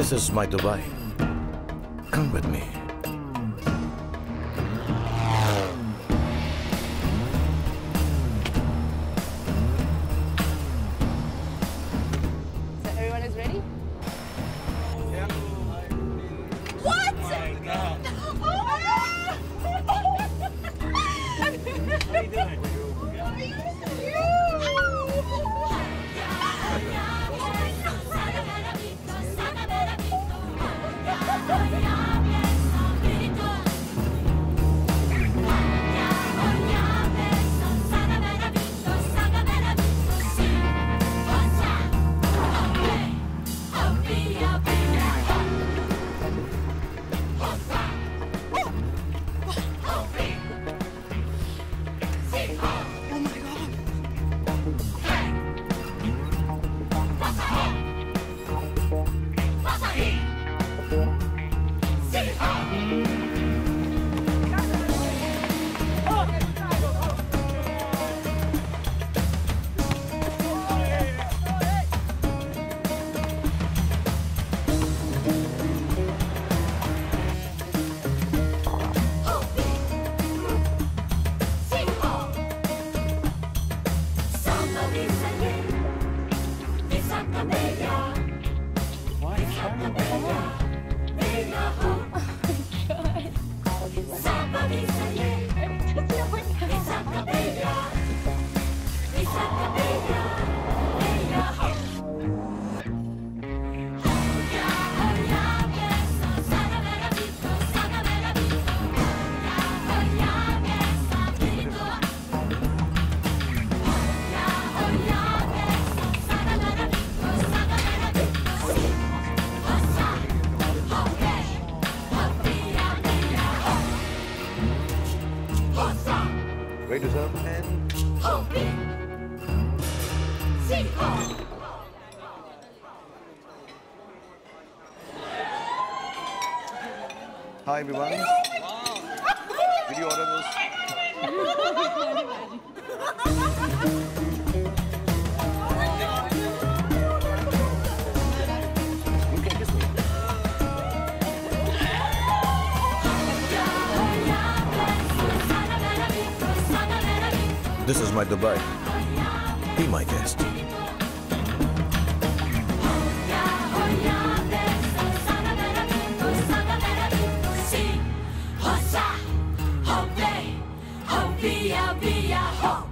This is my Dubai. Come with me. So everyone is ready? What? Oh my god! Oh How you doing? Ready to serve? And Hi everyone. Did you order this? This is my Dubai. Be my guest. Via, via, ho!